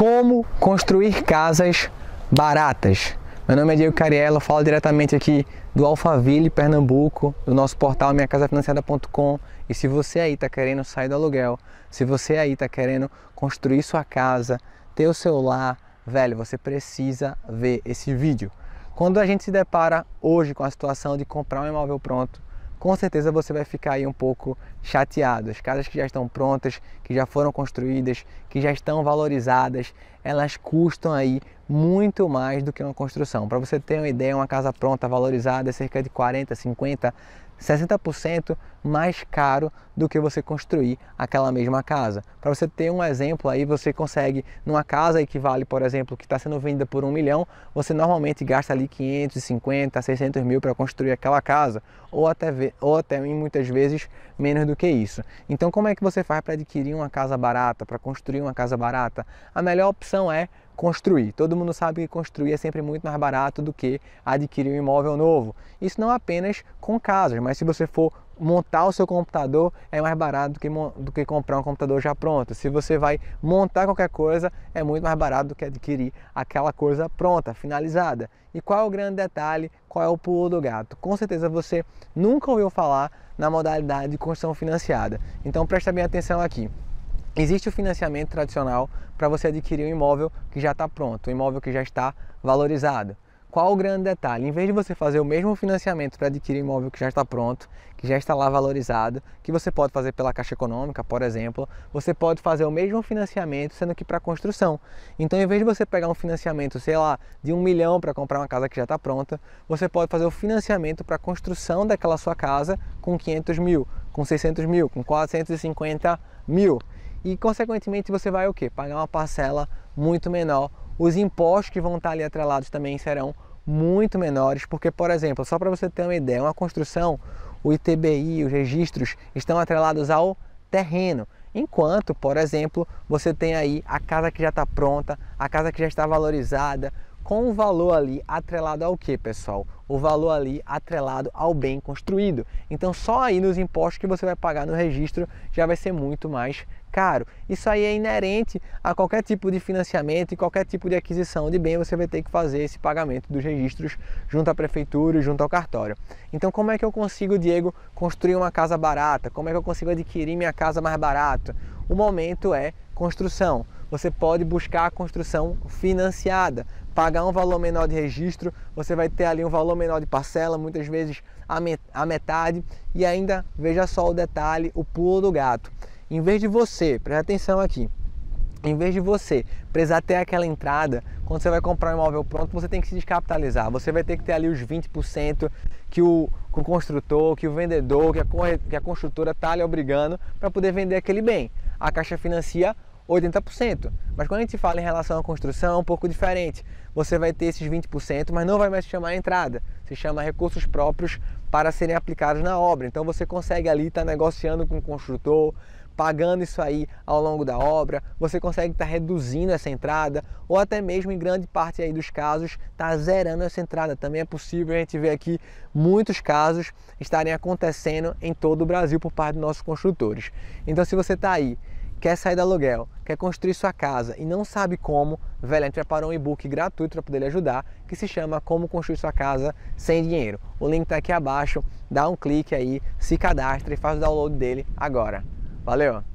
Como construir casas baratas. Meu nome é Diego Cariello, falo diretamente aqui do Alphaville, Pernambuco, do nosso portal minhacasafinanciada.com. E se você aí está querendo sair do aluguel, se você aí está querendo construir sua casa, ter o seu lar, velho, você precisa ver esse vídeo. Quando a gente se depara hoje com a situação de comprar um imóvel pronto, com certeza você vai ficar aí um pouco chateado. As casas que já estão prontas, que já foram construídas, que já estão valorizadas, elas custam aí muito mais do que uma construção. Para você ter uma ideia, uma casa pronta, valorizada, é cerca de 40, 50, 60% mais caro do que você construir aquela mesma casa. Para você ter um exemplo aí, você consegue, numa casa que por exemplo, que está sendo vendida por um milhão, você normalmente gasta ali 550, 600 mil para construir aquela casa, ou até, ou até muitas vezes menos do que isso. Então como é que você faz para adquirir uma casa barata, para construir uma casa barata? A melhor opção é construir. Todo mundo sabe que construir é sempre muito mais barato do que adquirir um imóvel novo. Isso não apenas com casas, mas se você for montar o seu computador é mais barato do que, do que comprar um computador já pronto. Se você vai montar qualquer coisa, é muito mais barato do que adquirir aquela coisa pronta, finalizada. E qual é o grande detalhe? Qual é o pulo do gato? Com certeza você nunca ouviu falar na modalidade de construção financiada. Então presta bem atenção aqui. Existe o financiamento tradicional para você adquirir um imóvel que já está pronto, um imóvel que já está valorizado. Qual o grande detalhe? Em vez de você fazer o mesmo financiamento para adquirir imóvel que já está pronto, que já está lá valorizado, que você pode fazer pela Caixa Econômica, por exemplo, você pode fazer o mesmo financiamento, sendo que para construção. Então, em vez de você pegar um financiamento, sei lá, de um milhão para comprar uma casa que já está pronta, você pode fazer o financiamento para a construção daquela sua casa com 500 mil, com 600 mil, com 450 mil e consequentemente você vai o que? Pagar uma parcela muito menor. Os impostos que vão estar ali atrelados também serão muito menores, porque, por exemplo, só para você ter uma ideia, uma construção, o ITBI, os registros estão atrelados ao terreno. Enquanto, por exemplo, você tem aí a casa que já está pronta, a casa que já está valorizada, com o valor ali atrelado ao que, pessoal? O valor ali atrelado ao bem construído. Então, só aí nos impostos que você vai pagar no registro já vai ser muito mais caro. Isso aí é inerente a qualquer tipo de financiamento e qualquer tipo de aquisição de bem, você vai ter que fazer esse pagamento dos registros junto à prefeitura e junto ao cartório. Então, como é que eu consigo, Diego, construir uma casa barata? Como é que eu consigo adquirir minha casa mais barata? O momento é construção. Você pode buscar a construção financiada pagar um valor menor de registro, você vai ter ali um valor menor de parcela, muitas vezes a metade, e ainda veja só o detalhe, o pulo do gato. Em vez de você, presta atenção aqui, em vez de você precisar ter aquela entrada, quando você vai comprar um imóvel pronto, você tem que se descapitalizar. Você vai ter que ter ali os 20% que o, que o construtor, que o vendedor, que a, que a construtora está lhe obrigando para poder vender aquele bem. A Caixa financia 80%. Mas quando a gente fala em relação à construção, é um pouco diferente. Você vai ter esses 20%, mas não vai mais se chamar entrada. Se chama recursos próprios para serem aplicados na obra. Então você consegue ali estar tá negociando com o construtor, pagando isso aí ao longo da obra, você consegue estar tá reduzindo essa entrada ou até mesmo em grande parte aí dos casos tá zerando essa entrada. Também é possível a gente ver aqui muitos casos estarem acontecendo em todo o Brasil por parte dos nossos construtores. Então se você está aí quer sair do aluguel, quer construir sua casa e não sabe como, velho, a gente preparou um e-book gratuito para poder lhe ajudar, que se chama Como Construir Sua Casa Sem Dinheiro. O link está aqui abaixo, dá um clique aí, se cadastra e faz o download dele agora. Valeu!